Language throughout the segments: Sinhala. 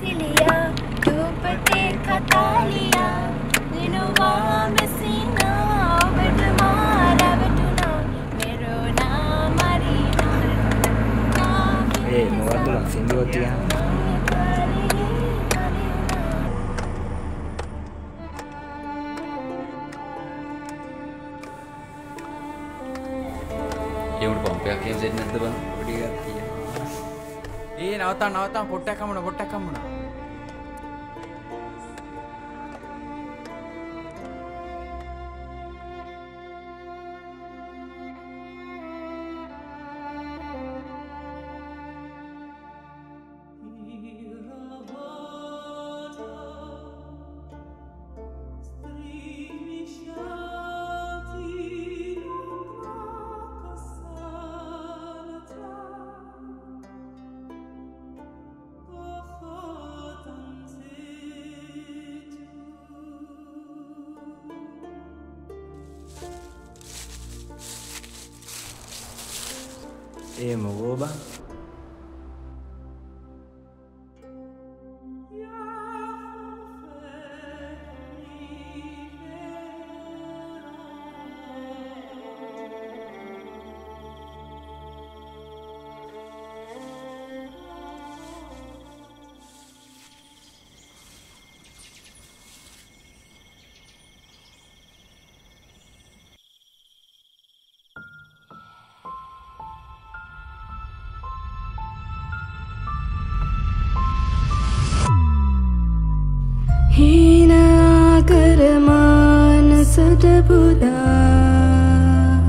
सिलिया डूबते खतालिया लिनुवा मसीना बट मारा बटुना मेरो नाम मरीना ए मोबाइल सिंधी होती है। ఏమిటి పంపే ఏం జరిగినది బా ඒ නවතා නවතා පොට්ටක් කමුණ පොට්ටක් කමුණ ඒ මොකෝ Buddha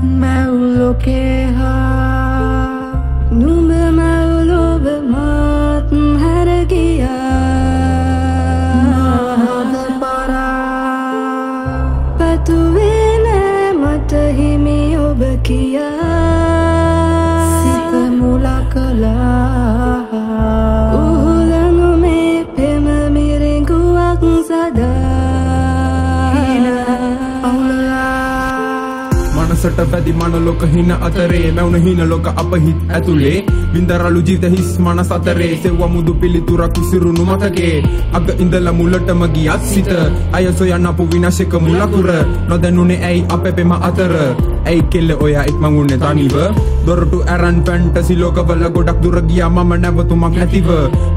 mau lokeha මනසට පැදි මනලොක හින අතරේ මැවුන හින ලොක අපහිත් ඇතුළේ වින්දරලු ජීත හිස් මනස් අතරේ සෙව්ව මුදු පිළිතුරක් විසිරුණු මතකේ. අග ඉඳල මුලටම ගියත් සිත අය සොයන්න අපු විනාශක මුලකුර නොදැනුනේ ඇයි අප පෙම අතර? ඇයි කෙල්ල ඔයා ඉක්මංගුන්නේ තනිව? දොරටු ඇරන් පැන්ටසි ලෝකවල ගොඩක් දුර ගියා මම නැවතුමක් නැතිව.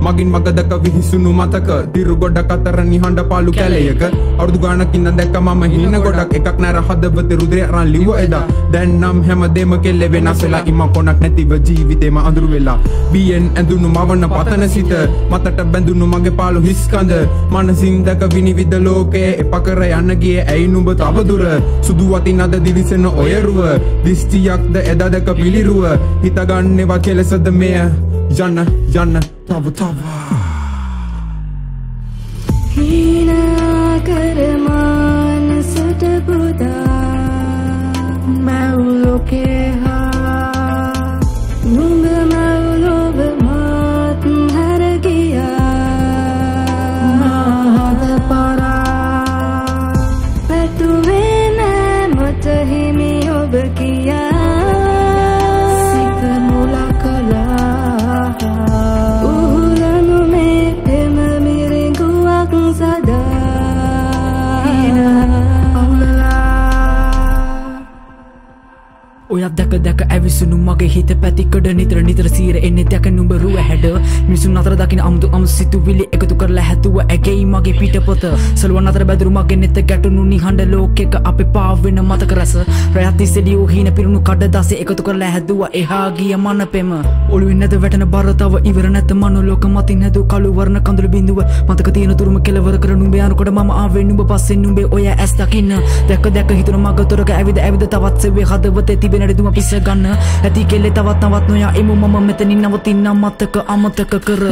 මගින් මගදක විහිසුණු මතක දිරු ගොඩක් අතර නිහඬ පාලු කැලයක. අවුරුදු ගානක් ඉඳන් දැක්ක මම හින ගොඩක්. එකක් නැර හදවතේ රුධිරය අරන් ලිව එදා. දැන් නම් හැමදේම කෙල්ල වෙනස් වෙලා ඉම කොනක් නැතිව ජීවිතේම අඳුරු වෙලා. බියෙන් ඇඳුණු මවන පතන සිත මතට බැඳුණු මගේ පාලු හිස්කඳ මනසින් දැක විනිවිද ලෝකයේ එපකර යන්න ගියේ ඇයි නුඹ තව දුර සුදු වතින් අද දිලිසෙන ඔයරුව දිස්තියක්ද එදා දැක පිළිරුව? හිතගන්නවා කෙලසද මෙය? යන්න යන්න තව තව. හීනා කරමානසට පුදා සදා ඔයත් දැක දැක ඇවිසුණු මගේ හිත පැතිකඩ නිතර නිතර සීර එන්නේ දැක නුඹ රුව හැඩ. මිනිසුන් අතර දකින අමුතු අමු සිතුවිලි එකතු කරලා හැතුව ඇගෙයි මගේ පිටපොත. සලුවන් අතර බැදුරු මගේ නෙත ගැටුණු නිහඬ ලෝකෙක අපේ පාවෙන මතක රස. රැයත් ඉස්සෙලියෝ හීන පිරුණු කඩ දසේ එකතු කරලා හැදුවා එහා ගිය මන පෙම ඔළුවෙන් නැද වැටෙන බර තව ඉවර නැත මනු ලෝක මතින් හැදු කළු වර්ණ කඳුළු බිඳුව. මතක තියෙන තුරුම කෙලවර කර නුඹේ අනකොට මම ආවේ නුඹ පස්සේ නුඹේ ඔය ඇස් දකින්න. දැක දැක හිතුන මග තොරක ඇවිද ඇවිද තවත් සෙව්වේ හදවතේ තිබෙන රිදුම පිස්ස ගන්න. ඇති කෙල්ලේ තවත් තවත් නොයා එමු මම මෙතනින් නවතින්න මතක අමතක කර.